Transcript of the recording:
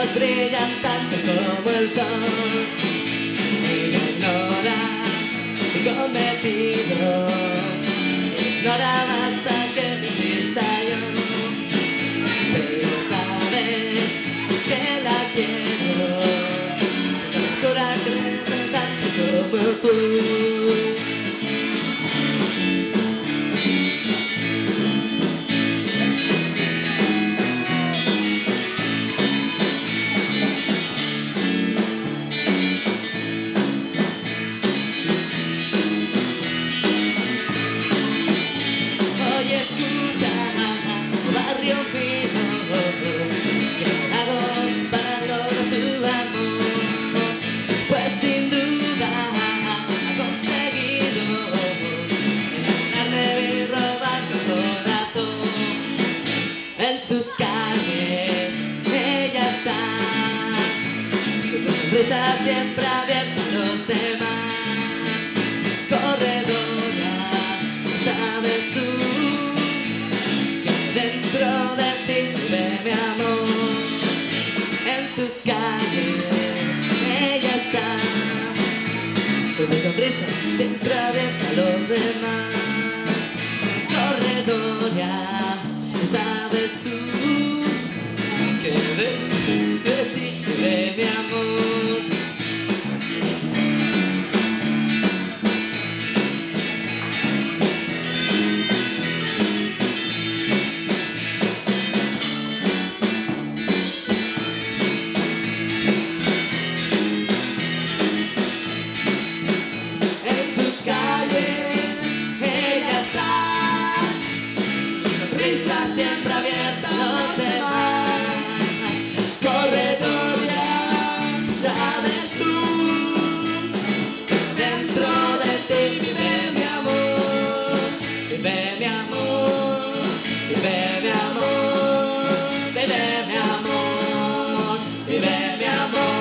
ojos brillan tanto como el sol. Ella ignora mi cometido, ignora basta que me insista yo. Pero sabes que la quiero, esa basura tanto como tú. Barrio fino, que lograr su amor. Pues sin duda ha conseguido enamorarme y robarme el corazón. En sus calles ella está, con su sonrisa siempre abierta de mi amor. En sus calles ella está, con su sonrisa siempre abierta a los demás. Corredora, sabes tú sonrisa siempre abierta a los demás. Corredor, sabes tú, dentro de ti vive mi amor, vive mi amor, vive mi amor, vive mi amor, vive mi amor.